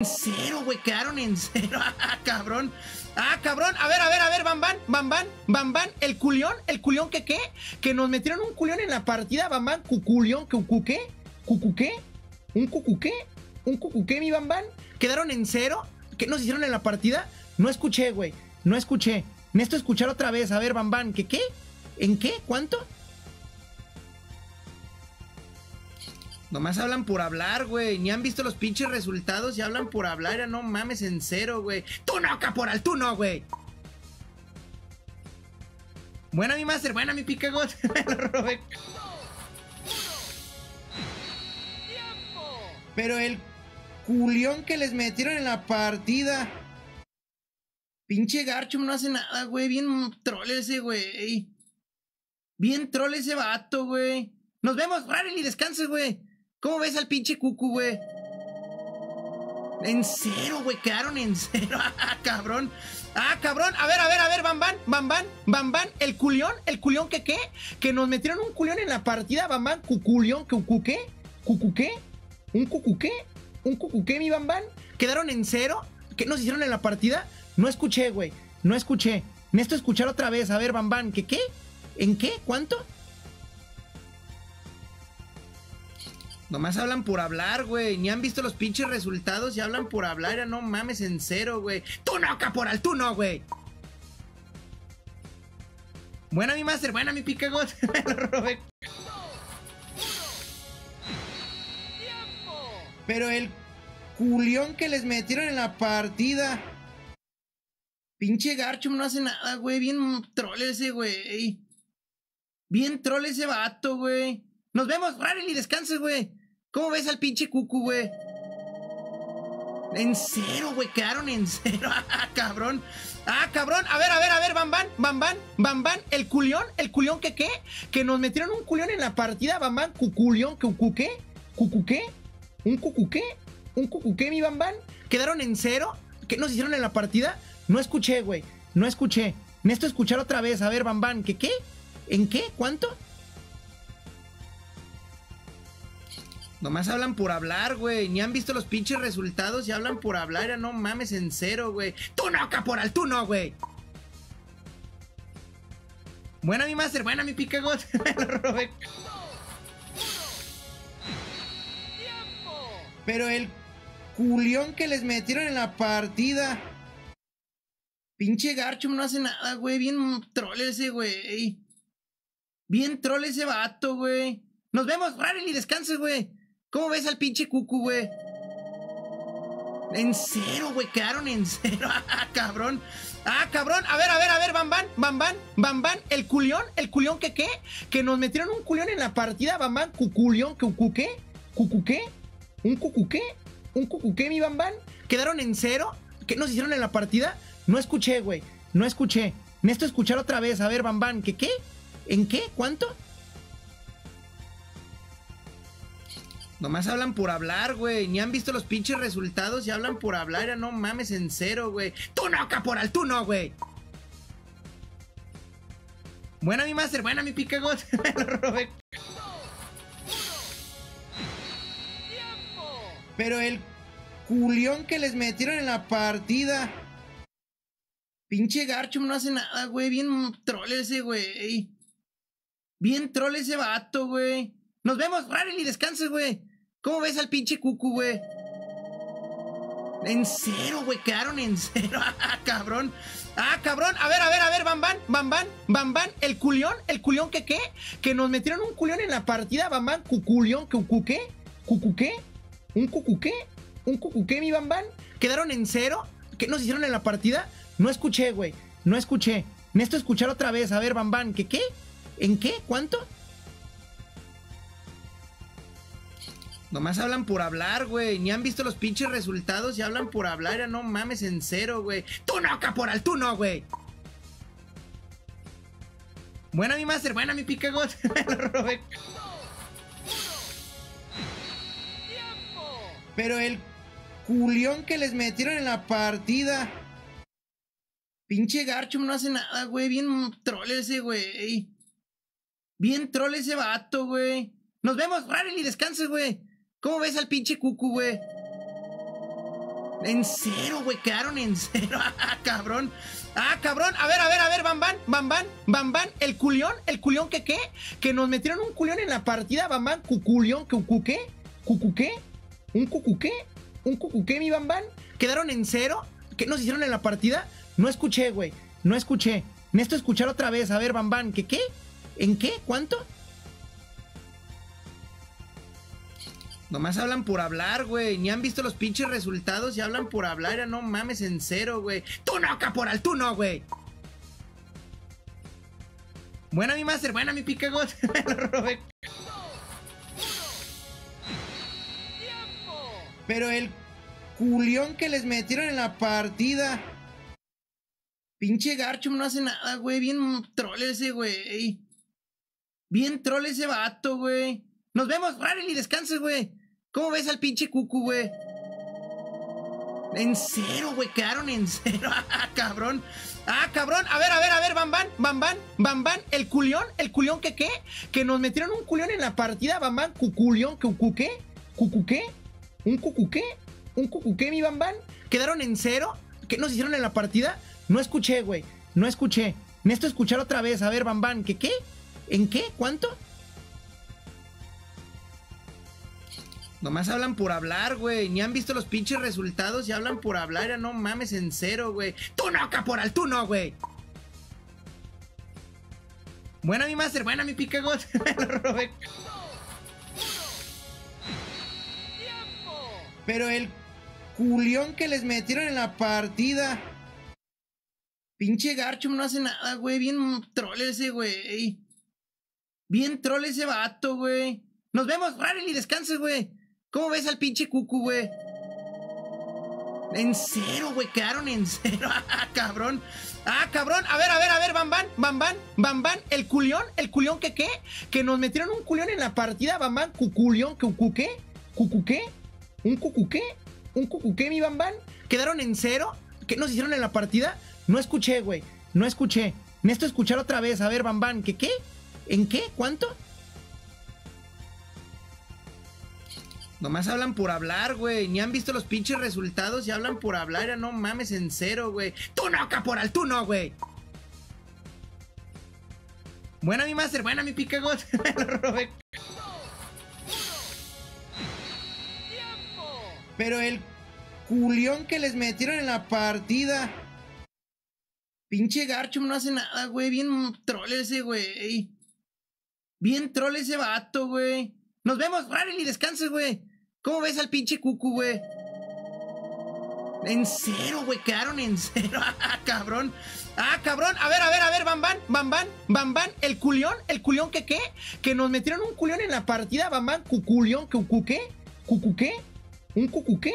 En cero, güey, quedaron en cero. Ah, cabrón. Ah, cabrón. A ver, a ver, a ver, Bam Bam, Bam Bam, El culión, el culión que qué? Que nos metieron un culión en la partida, Bam Bam. Cuculión, cucuqué, cucuqué, un cucuqué, un cucuqué, mi Bam Quedaron en cero. ¿Qué nos hicieron en la partida? No escuché, güey. No escuché. Necesito escuchar otra vez. A ver, Bam Bam, ¿qué qué? ¿En qué? ¿Cuánto? Nomás hablan por hablar, güey. Ni han visto los pinches resultados y hablan por hablar. Ya no mames en cero, güey. Tú no, caporal, tú no, güey. Buena mi master, buena mi picagot. Me lo robé. Pero el culión que les metieron en la partida. Pinche Garchum no hace nada, güey. Bien troll ese, güey. Bien troll ese vato, güey. Nos vemos, Rarely, descanses, güey. ¿Cómo ves al pinche cucu, güey? En cero, güey, quedaron en cero. Ah, cabrón. Ah, cabrón. A ver, a ver, a ver, Bam Bam, Bam Bam, Bam Bam. El culión, el culión que qué? Que nos metieron un culión en la partida, Bam Bam. Cuculión, cucuqué, cucuqué, un cucuqué, un cucuqué, mi Bam Bam. Quedaron en cero. ¿Qué nos hicieron en la partida? No escuché, güey. No escuché. Necesito escuchar otra vez. A ver, Bam Bam, ¿qué qué? ¿En qué? ¿Cuánto? Nomás hablan por hablar, güey. Ni han visto los pinches resultados y hablan por hablar. No mames en cero, güey. Tú no, caporal, tú no, güey. Buena mi master, buena mi picagot. Pero el culión que les metieron en la partida. Pinche Garchum no hace nada, güey. Bien troll ese, güey. Bien troll ese vato, güey. Nos vemos, y descanses, güey. ¿Cómo ves al pinche cucu, güey? En cero, güey, quedaron en cero. Ah, cabrón. Ah, cabrón. A ver, a ver, a ver, Bam Bam, Bam Bam, Bam Bam. El culión, el culión que qué? Que nos metieron un culión en la partida, Bam Bam. Cuculión, cucuqué, cucuqué, un cucuqué, un cucuqué, mi Bam Bam. Quedaron en cero. ¿Qué nos hicieron en la partida? No escuché, güey. No escuché. Necesito escuchar otra vez. A ver, Bam Bam, ¿qué qué? ¿En qué? ¿Cuánto? Nomás hablan por hablar, güey. Ni han visto los pinches resultados y hablan por hablar. Ya no mames en cero, güey. Tú no, caporal, tú no, güey. Buena mi master, buena mi picagot. Me lo robé. Pero el culión que les metieron en la partida. Pinche Garchum no hace nada, güey. Bien troll ese, güey. Bien troll ese vato, güey. Nos vemos, y descanses, güey. ¿Cómo ves al pinche cucu, güey? En cero, güey, quedaron en cero. Ah, cabrón. Ah, cabrón. A ver, a ver, a ver, Bam Bam, Bam Bam, Bam Bam. El culión, el culión que qué? Que nos metieron un culión en la partida, Bam Bam. Cuculión, cucuqué, cucuqué, un cucuqué, un cucuqué, mi Bam Bam. Quedaron en cero. ¿Qué nos hicieron en la partida? No escuché, güey. No escuché. Necesito escuchar otra vez. A ver, Bam Bam, ¿qué qué? ¿En qué? ¿Cuánto? Nomás hablan por hablar, güey. Ni han visto los pinches resultados y hablan por hablar. Ya no mames en cero, güey. Tú no, caporal, tú no, güey. Buena mi master, buena mi picagot. Pero el culión que les metieron en la partida. Pinche Garchum no hace nada, güey. Bien troll ese, güey. Bien troll ese vato, güey. Nos vemos, y descanses, güey. ¿Cómo ves al pinche cucu, güey? En cero, güey, quedaron en cero. Ah, cabrón. Ah, cabrón. A ver, a ver, a ver, Bam Bam, Bam Bam, Bam. El culión, el culión que qué? Que nos metieron un culión en la partida, Bam Bam. Cuculión, cucuqué, cucuqué, un cucuqué, un cucuqué, mi Bam Bam. Quedaron en cero. ¿Qué nos hicieron en la partida? No escuché, güey. No escuché. Necesito escuchar otra vez. A ver, Bam Bam, ¿qué qué? ¿En qué? ¿Cuánto? Nomás hablan por hablar, güey. Ni han visto los pinches resultados y hablan por hablar. Ya no mames en cero, güey. Tú no, caporal, tú no, güey. Buena mi master, buena mi picagot. Me lo robé. Pero el culión que les metieron en la partida. Pinche Garchum no hace nada, güey. Bien troll ese, güey. Bien troll ese vato, güey. Nos vemos, y descanses, güey. ¿Cómo ves al pinche cucu, güey? En cero, güey, quedaron en cero. Ah, cabrón. Ah, cabrón. A ver, a ver, a ver, Bam Bam, Bam Bam, El culión, el culión que qué? Que nos metieron un culión en la partida, Bam Bam. Cuculión, cucuqué, cucuqué, un cucuqué, un cucuqué, mi Bam Bam. Quedaron en cero. ¿Qué nos hicieron en la partida? No escuché, güey. No escuché. Necesito escuchar otra vez. A ver, Bam Bam, ¿qué qué? ¿En qué? ¿Cuánto? Nomás hablan por hablar, güey. Ni han visto los pinches resultados y hablan por hablar. Ya no mames en cero, güey. Tú no, caporal, tú no, güey. Buena mi master, buena mi picagot. Pero el culión que les metieron en la partida. Pinche Garchum no hace nada, güey. Bien troll ese, güey. Bien troll ese vato, güey. Nos vemos, y descanse, güey. ¿Cómo ves al pinche cucu, güey? En cero, güey, quedaron en cero. Ah, cabrón. Ah, cabrón. A ver, a ver, a ver, Bam Bam, Bam Bam, Bam. El culión, el culión que qué? Que nos metieron un culión en la partida, Bam Bam. Cuculión, cucu qué? ¿Cucu qué? ¿Un cucu qué? ¿Un cucu qué, mi Bam Bam? Quedaron en cero. ¿Qué nos hicieron en la partida? No escuché, güey. No escuché. Necesito escuchar otra vez. A ver, Bam Bam. ¿Qué qué? ¿En qué? ¿Cuánto? Nomás hablan por hablar, güey. Ni han visto los pinches resultados y hablan por hablar. Ya no mames en cero, güey. Tú no, caporal, tú no, güey. Buena mi master, buena mi picagot. Me lo robé. Pero el culión que les metieron en la partida. Pinche Garchum no hace nada, güey. Bien troll ese, güey. Bien troll ese vato, güey. Nos vemos, y descanse, güey. ¿Cómo ves al pinche cucu, güey? En cero, güey, quedaron en cero. Ah, cabrón. Ah, cabrón. A ver, a ver, a ver, Bam Bam, Bam Bam, Bam Bam. El culión, el culión que qué? Que nos metieron un culión en la partida, Bam Bam. Cuculión, cucuqué, cucuqué, un cucuqué, un cucuqué, mi Bam Bam. Quedaron en cero. ¿Qué nos hicieron en la partida? No escuché, güey. No escuché. Necesito escuchar otra vez. A ver, Bam Bam, ¿qué qué? ¿En qué? ¿Cuánto? Nomás hablan por hablar, güey. Ni han visto los pinches resultados y hablan por hablar. Ya no mames en cero, güey. Tú no, caporal, tú no, güey. Buena mi master, buena mi picagot. Pero el culión que les metieron en la partida. Pinche Garchum no hace nada, güey. Bien troll ese, güey. Bien troll ese vato, güey. Nos vemos, y descanse, güey. ¿Cómo ves al pinche cucu, güey? En cero, güey, quedaron en cero. Ah, cabrón. Ah, cabrón. A ver, a ver, a ver, Bam Bam, Bam Bam, Bam. El culión, el culión que qué? Que nos metieron un culión en la partida, Bam Bam. Cuculión, cucu qué? ¿Cucu qué? ¿Un cucu qué?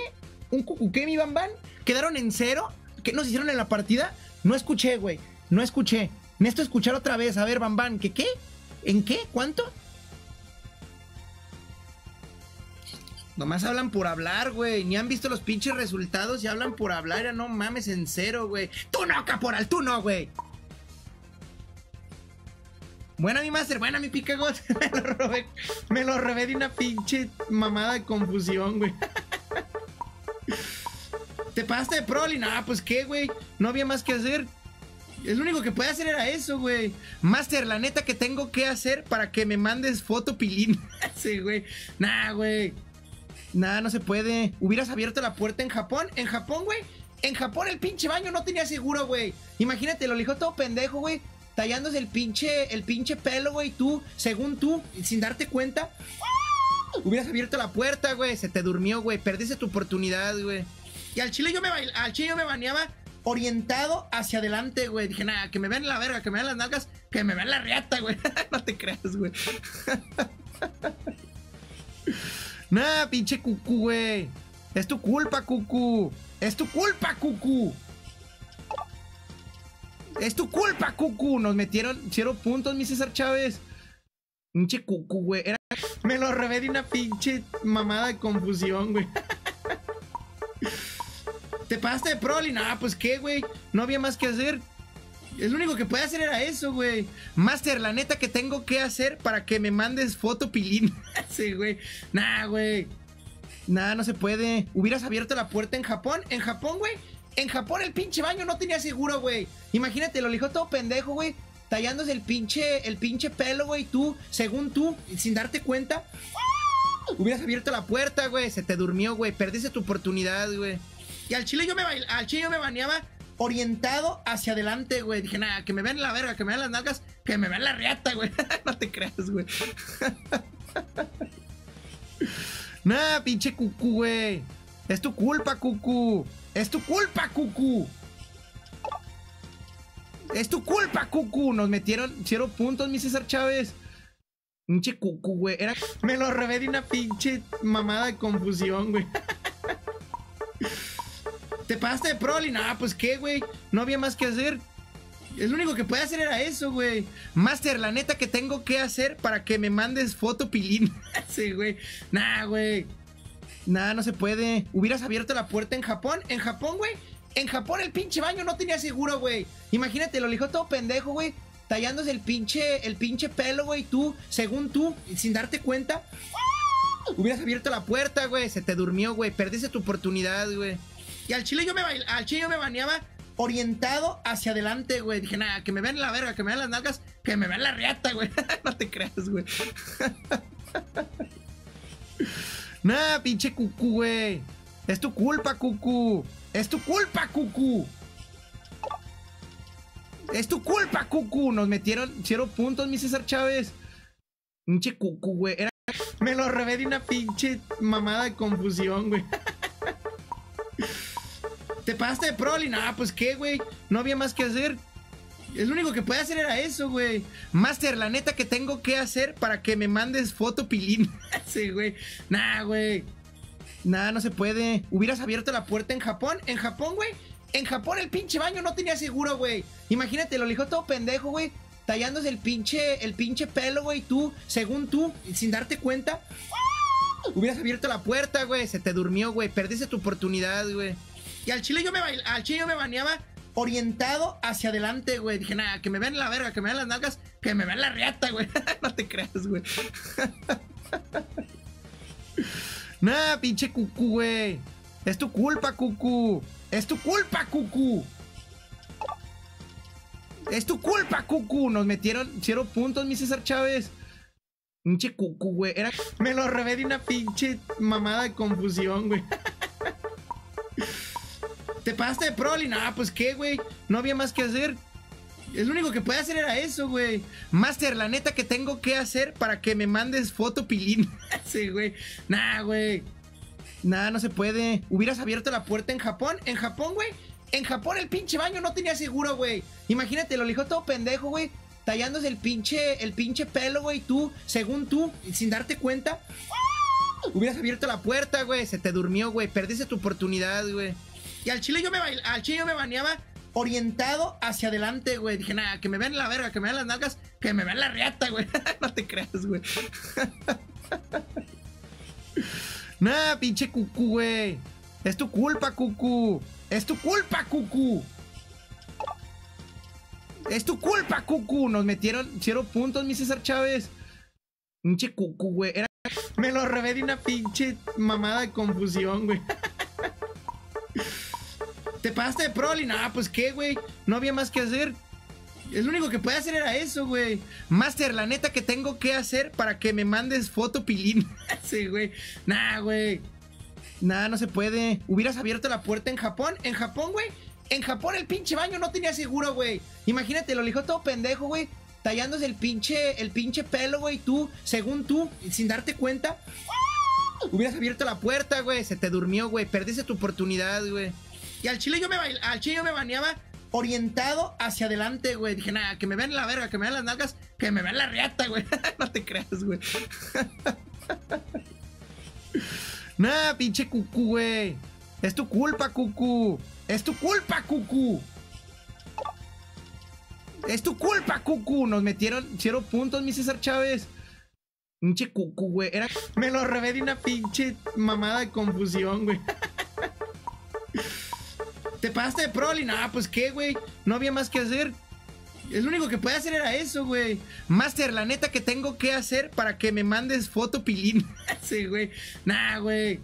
¿Un cucu qué, mi Bam Bam? Quedaron en cero. ¿Qué nos hicieron en la partida? No escuché, güey. No escuché. Necesito escuchar otra vez. A ver, Bam Bam. ¿Qué qué? ¿En qué? ¿Cuánto? Nomás hablan por hablar, güey. Ni han visto los pinches resultados y hablan por hablar. Ya no mames en cero, güey. Tú no, caporal, tú no, güey. Buena mi master, buena mi picagot. me lo robé. Me lo robé de una pinche mamada de confusión, güey. Te pasaste de proli. Nah, pues qué, güey. No había más que hacer. El único que puede hacer era eso, güey. Master, la neta que tengo que hacer para que me mandes foto pilín. sí, güey. Nah, güey. Nada, no se puede. Hubieras abierto la puerta en Japón. En Japón, güey. En Japón el pinche baño no tenía seguro, güey. Imagínate, lo dijo todo pendejo, güey. Tallándose el pinche, el pinche pelo, güey. Tú, según tú, sin darte cuenta. Hubieras abierto la puerta, güey. Se te durmió, güey. Perdiste tu oportunidad, güey. Y al chile yo me, al chile yo me bañaba orientado hacia adelante, güey. Dije, nada, que me vean la verga, que me vean las nalgas, que me vean la riata, güey. no te creas, güey. Nah, pinche cucu, güey. Es tu culpa, cucu. Es tu culpa, cucu. Es tu culpa, cucu. Nos metieron cero puntos, mi César Chávez. Pinche cucu, güey. Me lo revés de una pinche mamada de confusión, güey. Te pasaste de proli. Nah, pues qué, güey. No había más que hacer. El único que puede hacer era eso, güey. Master, la neta que tengo que hacer para que me mandes foto pilín. güey. Nah, güey. Nah, no se puede. Hubieras abierto la puerta en Japón. En Japón, güey. En Japón el pinche baño no tenía seguro, güey. Imagínate, lo elijo todo pendejo, güey. Tallándose el pinche, el pinche pelo, güey. Tú, según tú, sin darte cuenta. Hubieras abierto la puerta, güey. Se te durmió, güey. Perdiste tu oportunidad, güey. Y al chile yo me, al chile yo me orientado hacia adelante, güey. Dije, nada, que me vean la verga, que me vean las nalgas, que me vean la riata, güey. no te creas, güey. Nah, pinche cucú, güey. Es tu culpa, cucú. Es tu culpa, cucú. Es tu culpa, cucú. Nos metieron cero puntos, mi César Chávez. Pinche cucú, güey. Era... Me lo robé de una pinche mamada de confusión, güey. Te pasaste de proli. Nah, pues qué, güey. No había más que hacer. El único que podía hacer era eso, güey. Master, la neta que tengo que hacer para que me mandes foto pilín. sí, güey. Nah, güey. Nah, no se puede. Hubieras abierto la puerta en Japón. En Japón, güey. En Japón el pinche baño no tenía seguro, güey. Imagínate, lo elijo todo pendejo, güey. Tallándose el pinche, el pinche pelo, güey. Tú, según tú, sin darte cuenta. Hubieras abierto la puerta, güey. Se te durmió, güey. Perdiste tu oportunidad, güey. Al chile yo me, al baneaba orientado hacia adelante, güey. Dije, nada, que me vean la verga, que me vean las nalgas, que me vean la riata, güey. no te creas, güey. nah, pinche cucú, güey. Es tu culpa, cucú. Es tu culpa, cucú. Es tu culpa, cucú. Nos metieron cero puntos, mi César Chávez. Pinche cucú, güey. Era... Me lo robé de una pinche mamada de confusión, güey. Pasaste de proli. Nah, pues qué, güey. No había más que hacer. El único que podía hacer era eso, güey. Master, la neta que tengo que hacer para que me mandes foto pilín. sí, güey. Nah, güey. Nah, no se puede. Hubieras abierto la puerta en Japón. En Japón, güey. En Japón el pinche baño no tenía seguro, güey. Imagínate, lo elijo todo pendejo, güey. Tallándose el pinche, el pinche pelo, güey. Tú, según tú, sin darte cuenta. Hubieras abierto la puerta, güey. Se te durmió, güey. Perdiste tu oportunidad, güey. Y al chile yo me, bail- al chile yo me baneaba orientado hacia adelante, güey. Dije, nada, que me vean la verga, que me vean las nalgas, que me vean la riata, güey. no te creas, güey. nah, pinche cucú, güey. Es tu culpa, cucú. Es tu culpa, cucú. Es tu culpa, cucú. Nos metieron cero puntos, mi César Chávez. Pinche cucú, güey. Era... Me lo robé de una pinche mamada de confusión, güey. Te pasaste de proli. Nah, pues qué, güey. No había más que hacer. El único que podía hacer era eso, güey. Master, la neta que tengo que hacer para que me mandes foto pilín. sí, güey. Nah, güey. Nah, no se puede. Hubieras abierto la puerta en Japón. En Japón, güey. En Japón el pinche baño no tenía seguro, güey. Imagínate, lo elijo todo pendejo, güey. Tallándose el pinche, el pinche pelo, güey. Tú, según tú, sin darte cuenta. Hubieras abierto la puerta, güey. Se te durmió, güey. Perdiste tu oportunidad, güey. Y al chile yo me, bail- al chile yo me baneaba orientado hacia adelante, güey. Dije, nada, que me vean la verga, que me vean las nalgas, que me vean la riata, güey. no te creas, güey. nah, pinche cucú, güey. Es tu culpa, cucú. Es tu culpa, cucú. Es tu culpa, cucú. Nos metieron cero puntos, mi César Chávez. Pinche cucú, güey. Me lo robé de una pinche mamada de confusión, güey. Te pasaste de proli. Nah, pues qué, güey. No había más que hacer. El único que podía hacer era eso, güey. Master, la neta que tengo que hacer para que me mandes foto pilín. sí, güey. Nah, güey. Nah, no se puede. Hubieras abierto la puerta en Japón. En Japón, güey. En Japón el pinche baño no tenía seguro, güey. Imagínate, lo elijo todo pendejo, güey. Tallándose el pinche, el pinche pelo, güey. Tú, según tú, sin darte cuenta. Hubieras abierto la puerta, güey. Se te durmió, güey. Perdiste tu oportunidad, güey. Y al chile yo me, bail- al chile yo me baneaba orientado hacia adelante, güey. Dije, nada, que me vean la verga, que me vean las nalgas, que me vean la riata, güey. no te creas, güey. nah, pinche cucú, güey. Es tu culpa, cucú. Es tu culpa, cucú. Es tu culpa, cucú. Nos metieron cero puntos, mi César Chávez. Pinche cucú, güey. Era... Me lo robé de una pinche mamada de confusión, güey. Te pasaste de proli. Nah, pues qué, güey. No había más que hacer. El único que podía hacer era eso, güey. Master, la neta que tengo que hacer para que me mandes foto pilín. güey. Nah, güey.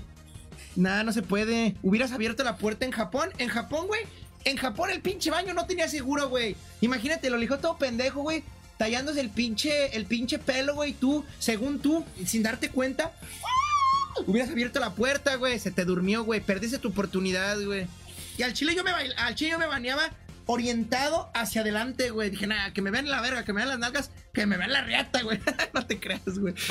Nada, no se puede. Hubieras abierto la puerta en Japón. En Japón, güey. En Japón el pinche baño no tenía seguro, güey. Imagínate, lo elijo todo pendejo, güey. Tallándose el pinche, el pinche pelo, güey. Tú, según tú, sin darte cuenta. Hubieras abierto la puerta, güey. Se te durmió, güey. Perdiste tu oportunidad, güey. Y al chile yo me, bail- al chile yo me baneaba orientado hacia adelante, güey. Dije, nada, que me vean la verga, que me vean las nalgas, que me vean la riata, güey. no te creas, güey.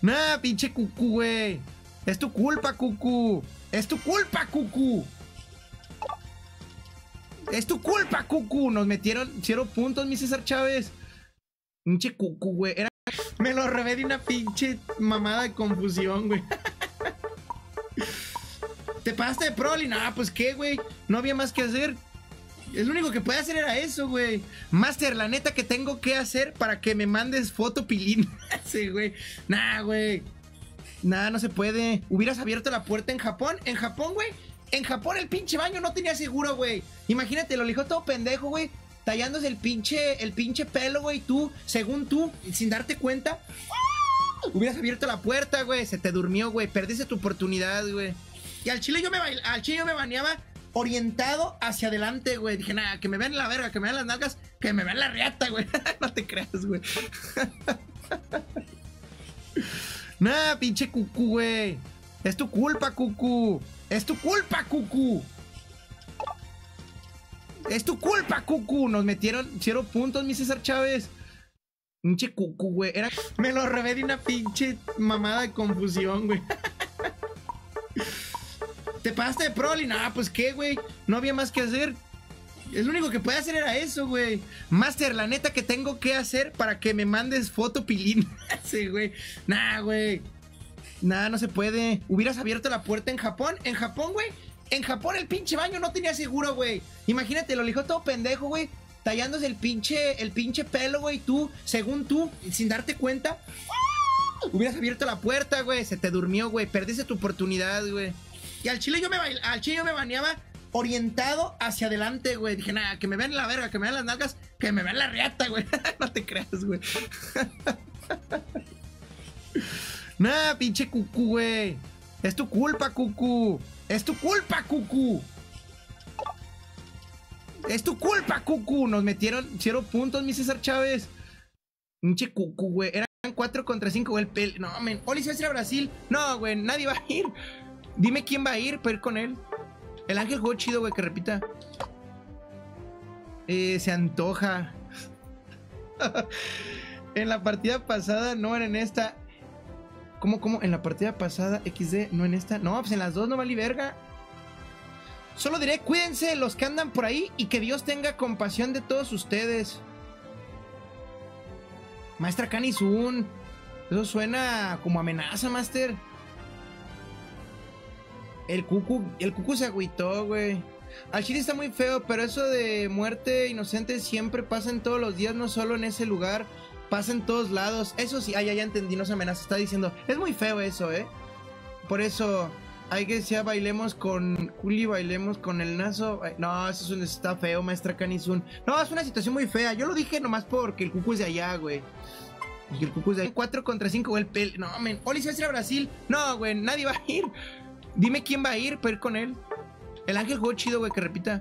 Nah, pinche cucú, güey. Es tu culpa, cucú. Es tu culpa, cucú. Es tu culpa, cucú. Nos metieron cero puntos, mi César Chávez. Pinche cucú, güey. Era... Me lo robé de una pinche mamada de confusión, güey. Te pasaste de proli. Nah, pues qué, güey. No había más que hacer. El único que podía hacer era eso, güey. Master, la neta que tengo que hacer para que me mandes foto pilín. sí, güey. Nah, güey. Nah, no se puede. Hubieras abierto la puerta en Japón. En Japón, güey. En Japón el pinche baño no tenía seguro, güey. Imagínate, lo elijo todo pendejo, güey. Tallándose el pinche, el pinche pelo, güey. Tú, según tú, sin darte cuenta. Hubieras abierto la puerta, güey. Se te durmió, güey. Perdiste tu oportunidad, güey. Y al chile yo me al baneaba orientado hacia adelante, güey. Dije, nada, que me vean la verga, que me vean las nalgas, que me vean la riata, güey. no te creas, güey. nah, pinche cucú, güey. Es tu culpa, cucú. Es tu culpa, cucú. Es tu culpa, cucú. Nos metieron cero puntos, mi César Chávez. Pinche cucú, güey. Me lo robé de una pinche mamada de confusión, güey. Te pasaste de proli. Nah, pues qué, güey. No había más que hacer. El único que podía hacer era eso, güey. Master, la neta que tengo que hacer para que me mandes foto pilín. sí, güey. Nah, güey. Nah, no se puede. Hubieras abierto la puerta en Japón. En Japón, güey. En Japón el pinche baño no tenía seguro, güey. Imagínate, lo elijo todo pendejo, güey. Tallándose el pinche, el pinche pelo, güey. Tú, según tú, sin darte cuenta. Hubieras abierto la puerta, güey. Se te durmió, güey. Perdiste tu oportunidad, güey. Y al chile yo me bail- al chile yo me baneaba orientado hacia adelante, güey. Dije, nada, que me vean la verga, que me vean las nalgas, que me vean la riata, güey. no te creas, güey. nah, pinche cucú, güey. Es tu culpa, cucú. Es tu culpa, cucú. Es tu culpa, cucú. Nos metieron cero puntos, mi César Chávez. Pinche cucú, güey. Eran 4 contra 5, güey. No, men. Oli, ¿se va a ir a Brasil? No, güey. Nadie va a ir. Dime quién va a ir para ir con él. El ángel jugó chido, güey, que repita. Eh, se antoja. en la partida pasada, no en esta. ¿Cómo, cómo? En la partida pasada, XD, no en esta. No, pues en las dos no vale verga. Solo diré, cuídense los que andan por ahí y que Dios tenga compasión de todos ustedes. Maestra Kanizun. Eso suena como amenaza, Master. El cucu, el cucu se agüitó, güey. Al chile está muy feo, pero eso de muerte inocente siempre pasa en todos los días, no solo en ese lugar, pasa en todos lados. Eso sí, ah, ya, entendí, no se amenaza, está diciendo, es muy feo eso, ¿eh? Por eso, hay que decir, bailemos con Juli, bailemos con el Nazo. No, eso es un- está feo, maestra Kanizun. No, es una situación muy fea. Yo lo dije nomás porque el cucu es de allá, güey. Y el cucu es de allá. 4 contra 5, güey. El pel... No, men. Oli, ¿se va a ir Brasil? No, güey, nadie va a ir. Dime quién va a ir para ir con él. El ángel jugó chido, güey, que repita.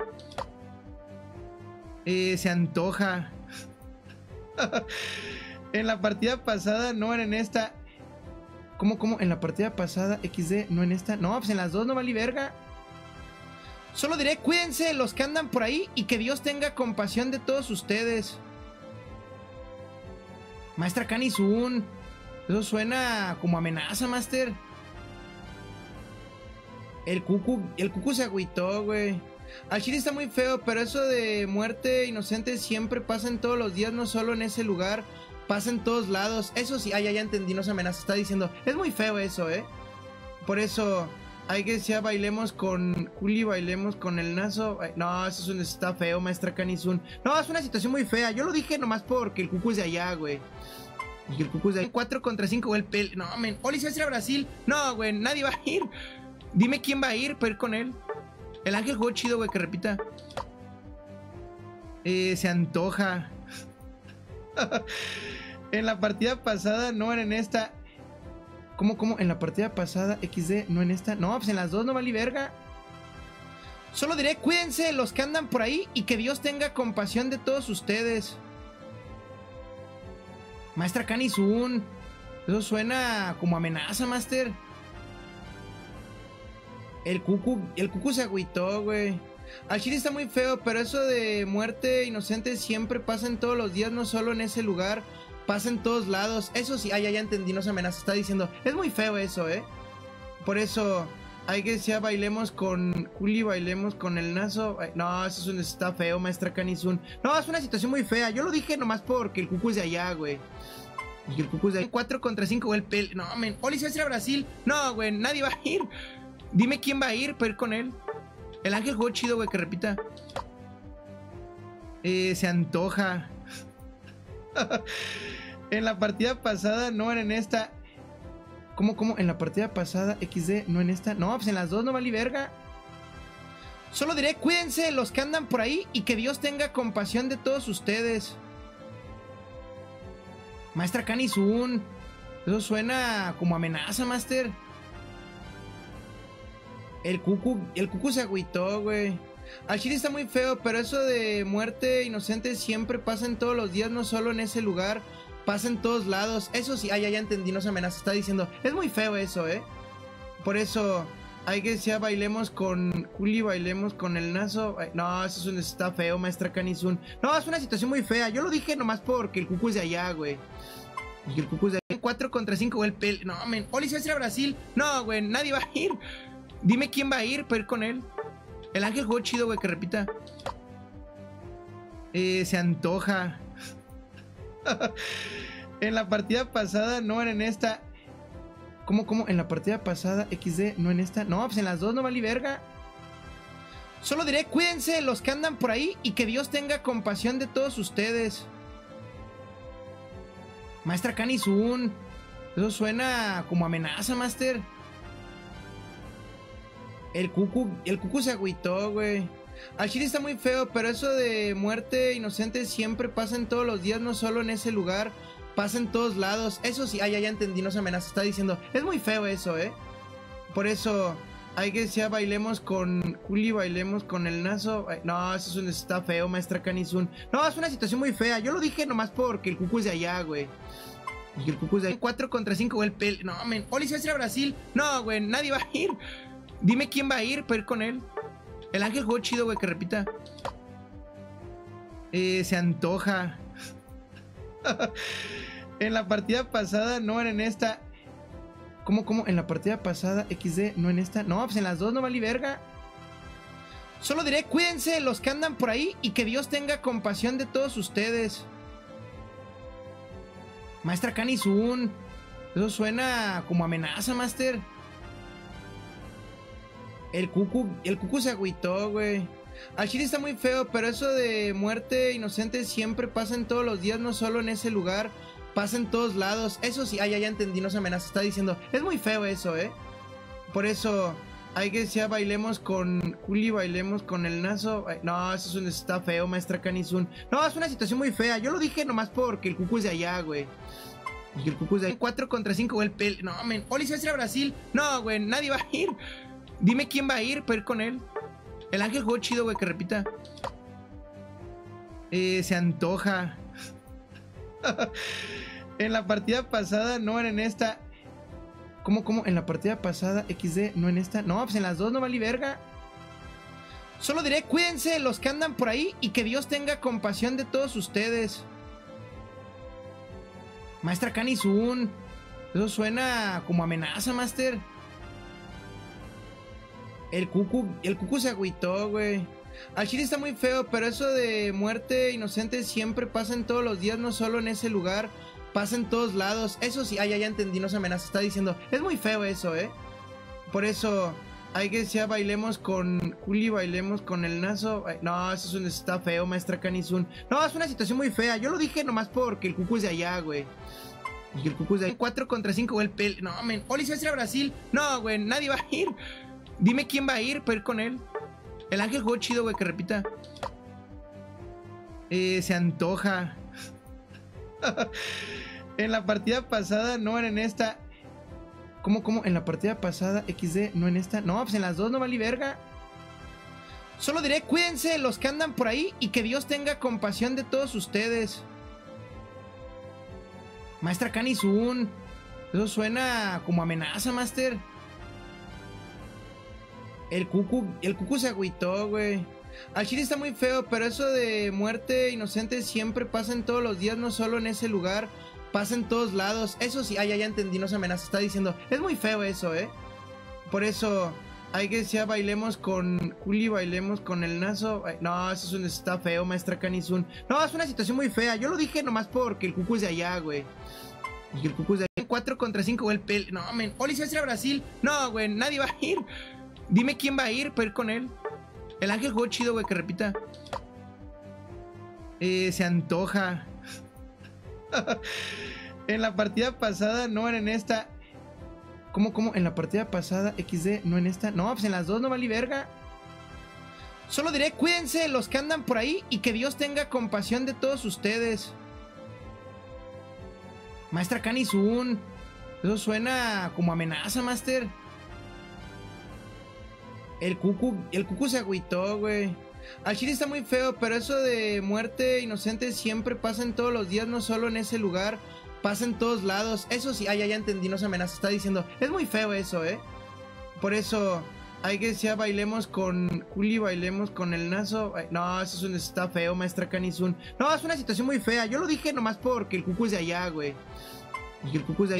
Eh, se antoja. en la partida pasada, no en esta. ¿Cómo, cómo? En la partida pasada, XD, no en esta. No, pues en las dos no vale verga. Solo diré, cuídense los que andan por ahí y que Dios tenga compasión de todos ustedes. Maestra Kanizun. Eso suena como amenaza, Master. El cucu, el cucu se agüitó, güey. Al chile está muy feo, pero eso de muerte inocente siempre pasa en todos los días, no solo en ese lugar, pasa en todos lados. Eso sí, ah, ya, ya entendí, no se amenaza, está diciendo, es muy feo eso, ¿eh? Por eso, hay que decir, bailemos con Juli, bailemos con el Nazo. No, eso es un- está feo, maestra Kanizun. No, es una situación muy fea. Yo lo dije nomás porque el cucu es de allá, güey. Y el cucu es de allá. 4 contra 5, güey. El pel... No, men. Oli, ¿se va a ir a Brasil? No, güey, nadie va a ir. Dime quién va a ir para ir con él. El ángel jugó chido, güey, que repita. Eh, se antoja. en la partida pasada, no en esta. ¿Cómo, cómo? En la partida pasada, XD, no en esta. No, pues en las dos no vale verga. Solo diré, cuídense los que andan por ahí y que Dios tenga compasión de todos ustedes. Maestra Kanizun. Eso suena como amenaza, Master. El cucu, el cucu se agüitó, güey. Al chile está muy feo, pero eso de muerte inocente siempre pasa en todos los días, no solo en ese lugar, pasa en todos lados. Eso sí, ay, ya, ya entendí, no se amenaza, está diciendo. Es muy feo eso, ¿eh? Por eso, hay que decir, bailemos con Juli, bailemos con el Nazo. no, eso es un, está feo, maestra Canizun. No, es una situación muy fea. Yo lo dije nomás porque el cucu es de allá, güey. Y el cucu es de allá. 4 contra 5, güey, el pel. No, men. Oli, se va a ir a Brasil. No, güey, nadie va a ir. Dime quién va a ir para ir con él. El ángel jugó chido, güey, que repita. Eh, se antoja. en la partida pasada, no era en esta. ¿Cómo, cómo? En la partida pasada, XD, no en esta. No, pues en las dos no vale verga. Solo diré, cuídense los que andan por ahí y que Dios tenga compasión de todos ustedes. Maestra Kanizun. Eso suena como amenaza, Master. El cucu, el cucu se agüitó, güey. Al chile está muy feo, pero eso de muerte inocente siempre pasa en todos los días, no solo en ese lugar, pasa en todos lados. Eso sí, ay, ya, ya entendí, no se amenaza, está diciendo. Es muy feo eso, ¿eh? Por eso, hay que decir, bailemos con Juli, bailemos con el Nazo. no, eso es un, está feo, maestra Kanizun. No, es una situación muy fea. Yo lo dije nomás porque el cucu es de allá, güey. Y el cucu es de allá. 4 contra 5, güey, el pel. No, men. Oli, se va a ir a Brasil. No, güey, nadie va a ir. Dime quién va a ir para ir con él. El ángel jugó chido, güey, que repita. Eh, se antoja. en la partida pasada, no en esta. ¿Cómo, cómo? En la partida pasada, XD, no en esta. No, pues en las dos no vale verga. Solo diré, cuídense los que andan por ahí y que Dios tenga compasión de todos ustedes. Maestra Kanizun. Eso suena como amenaza, Master. El cucu, el cucu se agüitó, güey. Al chile está muy feo, pero eso de muerte inocente siempre pasa en todos los días, no solo en ese lugar, pasa en todos lados. Eso sí, ay, ya, ya entendí, no se amenaza, está diciendo. Es muy feo eso, ¿eh? Por eso, hay que decir, bailemos con Juli, bailemos con el Nazo. no, eso es un, está feo, maestra Kanizun. No, es una situación muy fea. Yo lo dije nomás porque el cucu es de allá, güey. Y el cucu es de allá. 4 contra 5, güey, el pel. No, men. Oli, se va a ir a Brasil. No, güey, nadie va a ir. Dime quién va a ir para ir con él. El ángel jugó chido, güey, que repita. Eh, se antoja. en la partida pasada, no en esta. ¿Cómo, cómo? En la partida pasada, XD, no en esta. No, pues en las dos no vale verga. Solo diré, cuídense los que andan por ahí y que Dios tenga compasión de todos ustedes. Maestra Kanizun. Eso suena como amenaza, Master. El cucu, el cucu se agüitó, güey. Al chile está muy feo, pero eso de muerte inocente siempre pasa en todos los días, no solo en ese lugar, pasa en todos lados. Eso sí, ay, ya, ya entendí, no se amenaza, está diciendo. Es muy feo eso, ¿eh? Por eso, hay que decir, bailemos con Juli, bailemos con el Nazo. no, eso es un, está feo, maestra Kanizun. No, es una situación muy fea. Yo lo dije nomás porque el cucu es de allá, güey. Y el cucu es de allá. 4 contra 5, güey, el pel. No, men. Oli, se va a ir a Brasil. No, güey, nadie va a ir. Dime quién va a ir para ir con él. El ángel jugó chido, güey, que repita. Eh, se antoja. en la partida pasada, no era en esta. ¿Cómo, cómo? En la partida pasada, XD, no en esta. No, pues en las dos no vale verga. Solo diré, cuídense los que andan por ahí y que Dios tenga compasión de todos ustedes. Maestra Kanizun. Eso suena como amenaza, Master. El cucu, el cucu se agüitó, güey. Al chile está muy feo, pero eso de muerte inocente siempre pasa en todos los días, no solo en ese lugar, pasa en todos lados. Eso sí, ay, ya, ya entendí, no se amenaza, está diciendo. Es muy feo eso, ¿eh? Por eso, hay que decir, bailemos con Juli, bailemos con el Nazo. no, eso es un, está feo, maestra Kanizun. No, es una situación muy fea. Yo lo dije nomás porque el cucu es de allá, güey. Y el cucu es de allá. 4 contra 5, güey, el pel. No, men. Oli, se va a ir a Brasil. No, güey, nadie va a ir. Dime quién va a ir para ir con él. El ángel jugó chido, güey, que repita. Eh, se antoja. en la partida pasada, no en esta. ¿Cómo, cómo? En la partida pasada, XD, no en esta. No, pues en las dos no vale verga. Solo diré, cuídense los que andan por ahí y que Dios tenga compasión de todos ustedes. Maestra Kanizun. Eso suena como amenaza, Master. El cucu, el cucu se agüitó, güey. Al chile está muy feo, pero eso de muerte inocente siempre pasa en todos los días, no solo en ese lugar, pasa en todos lados. Eso sí, ay, ya, ya entendí, no se amenaza, está diciendo. Es muy feo eso, ¿eh? Por eso, hay que decir, bailemos con Juli, bailemos con el Nazo. no, eso es un, está feo, maestra Kanizun. No, es una situación muy fea. Yo lo dije nomás porque el cucu es de allá, güey. Y el cucu es de allá. 4 contra 5, güey. El pel... No, men. Oli, se va a ir a Brasil. No, güey, nadie va a ir. Dime quién va a ir para ir con él. El ángel jugó chido, güey, que repita. Eh, se antoja. en la partida pasada, no en esta. ¿Cómo, cómo? En la partida pasada, XD, no en esta. No, pues en las dos no vale verga. Solo diré, cuídense los que andan por ahí y que Dios tenga compasión de todos ustedes. Maestra Kanizun. Eso suena como amenaza, Master. El cucu, el cucu se agüitó, güey. Al chile está muy feo, pero eso de muerte inocente siempre pasa en todos los días, no solo en ese lugar, pasa en todos lados. Eso sí, ay, ya, ya entendí, no se amenaza, está diciendo. Es muy feo eso, ¿eh? Por eso, hay que decir, bailemos con Juli, bailemos con el Nazo. no, eso es un, está feo, maestra Kanizun. No, es una situación muy fea. Yo lo dije nomás porque el cucu es de allá, güey.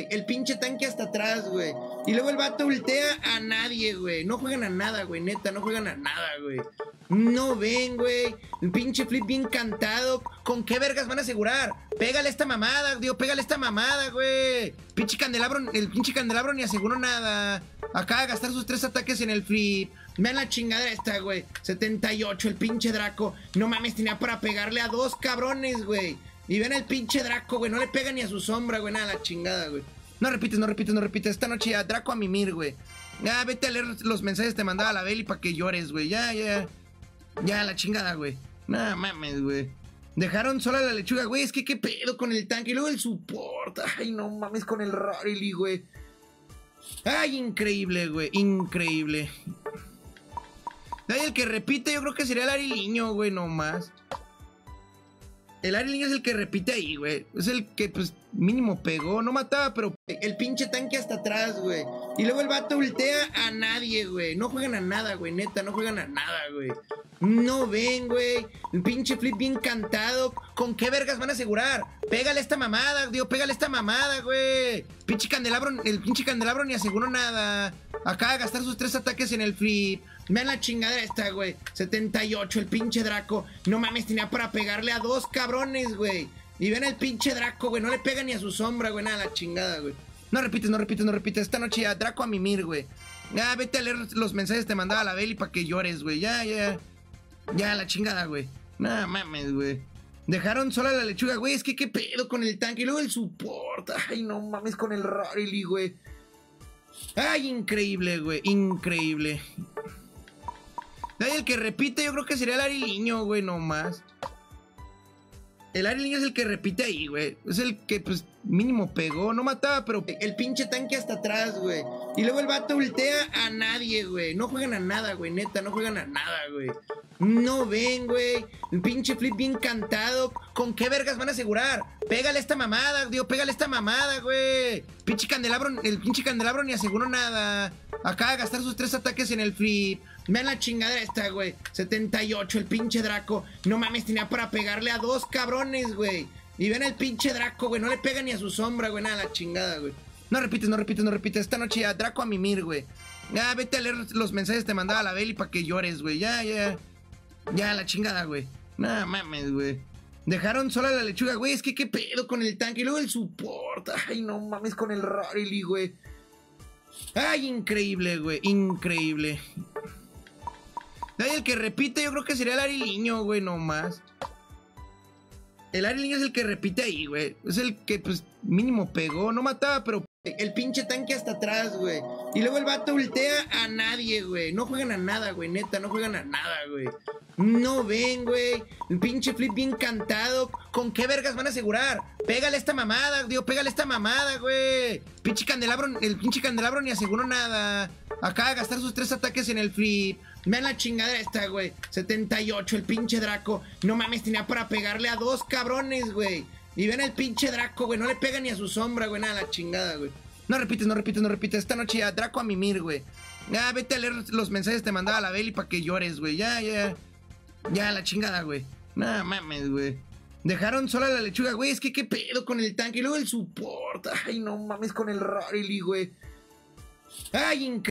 El pinche tanque hasta atrás, güey. Y luego el vato ultea a nadie, güey. No juegan a nada, güey. Neta, no juegan a nada, güey. No ven, güey. El pinche flip bien cantado. ¿Con qué vergas van a asegurar? Pégale esta mamada, digo, pégale esta mamada, güey. Pinche candelabro, el pinche candelabro ni aseguró nada. Acaba de gastar sus tres ataques en el flip. Vean la chingadera esta, güey. 78, el pinche Draco. No mames, tenía para pegarle a dos cabrones, güey. Y ven el pinche Draco, güey. No le pega ni a su sombra, güey. Nada, la chingada, güey. No repites, no repites, no repites. Esta noche ya, Draco a mimir, güey. Ya, vete a leer los mensajes que te mandaba la Beli para que llores, güey. Ya, ya. Ya, la chingada, güey. No mames, güey. Dejaron sola la lechuga, güey. Es que qué pedo con el tanque. Y luego el support. Ay, no mames con el Rarely, güey. Ay, increíble, güey. Increíble. Ay, el que repite, yo creo que sería el Ariliño, güey, nomás. El Ari es el que repite ahí, güey. Es el que, pues, mínimo pegó. No mataba, pero el pinche tanque hasta atrás, güey. Y luego el vato ultea a nadie, güey. No juegan a nada, güey. Neta, no juegan a nada, güey. No ven, güey. El pinche flip bien cantado. ¿Con qué vergas van a asegurar? Pégale esta mamada, digo, pégale esta mamada, güey. Pinche candelabro, el pinche candelabro ni aseguró nada. Acaba de gastar sus tres ataques en el flip. Vean la chingadera esta, güey. 78, el pinche Draco. No mames, tenía para pegarle a dos cabrones, güey. Y ven el pinche Draco, güey. No le pega ni a su sombra, güey. Nada, la chingada, güey. No repites, no repites, no repites. Esta noche ya, Draco a mimir, güey. Ya, vete a leer los mensajes que te mandaba la Beli para que llores, güey. Ya, ya. Ya, la chingada, güey. No mames, güey. Dejaron sola la lechuga, güey. Es que qué pedo con el tanque. Y luego el support. Ay, no mames con el Rarely, güey. Ay, increíble, güey. Increíble. El que repite yo creo que sería el Ariliño, güey, nomás. El Ariliño es el que repite ahí, güey. Es el que, pues, mínimo pegó. No mataba, pero el pinche tanque hasta atrás, güey. Y luego el vato ultea a nadie, güey. No juegan a nada, güey. Neta, no juegan a nada, güey. No ven, güey. El pinche flip bien cantado. ¿Con qué vergas van a asegurar? Pégale esta mamada, digo, pégale esta mamada, güey. Pinche candelabro, el pinche candelabro ni aseguró nada. Acaba de gastar sus tres ataques en el flip. Vean la chingadera esta, güey. 78, el pinche Draco. No mames, tenía para pegarle a dos cabrones, güey. Y ven el pinche Draco, güey. No le pega ni a su sombra, güey. Nada, la chingada, güey. No repites, no repites, no repites. Esta noche ya, Draco a mimir, güey. Ya, vete a leer los mensajes que te mandaba la Beli para que llores, güey. Ya, ya. Ya, la chingada, güey. No mames, güey. Dejaron sola la lechuga, güey. Es que qué pedo con el tanque. Y luego el support. Ay, no mames con el Rarely, güey. Ay, increíble, güey. Increíble. El que repite yo creo que sería el Ariliño, güey, nomás. El Ariliño es el que repite ahí, güey. Es el que, pues, mínimo pegó. No mataba, pero El pinche tanque hasta atrás, güey. Y luego el vato ultea a nadie, güey. No juegan a nada, güey. Neta, no juegan a nada, güey. No ven, güey. El pinche flip bien cantado. ¿Con qué vergas van a asegurar? Pégale esta mamada, digo, pégale esta mamada, güey. Pinche candelabro, el pinche candelabro ni aseguró nada. Acaba de gastar sus tres ataques en el flip. Vean la chingadera esta, güey. 78, el pinche Draco. No mames, tenía para pegarle a dos cabrones, güey. Y ven el pinche Draco, güey. No le pega ni a su sombra, güey. Nada, la chingada, güey. No repites, no repites, no repites. Esta noche ya, Draco a mimir, güey. Ya, vete a leer los mensajes que te mandaba la Beli para que llores, güey. Ya, ya. Ya, la chingada, güey. No mames, güey. Dejaron sola la lechuga, güey. Es que qué pedo con el tanque. Y luego el support. Ay, no mames con el Rarely, güey. Ay, increíble.